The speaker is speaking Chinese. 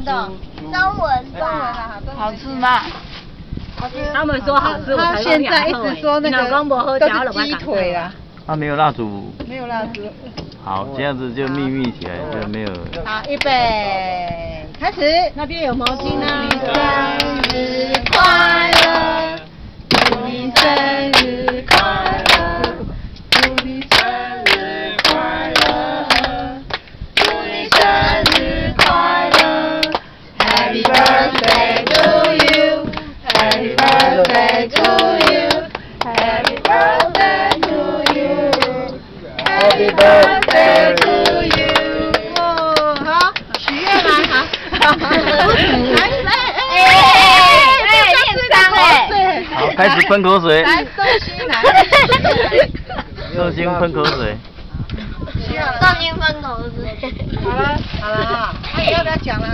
文的，中文吧，好吃吗？他们说好吃，我他才现在一直说那个都是鸡腿啊，他没有蜡烛。没有蜡烛。好，这样子就秘密起来，就没有。好，预备，开始。那边有毛巾啊。生日快乐，祝你生日，Happy birthday to you，Happy birthday to you，Happy birthday to you，Happy birthday to you。哦，好，许愿来，好，来来，哎哎念章哎好，开始喷口水。来，寿星来，寿星喷口水。上英分口是。好了好了啊，那你要不要讲了？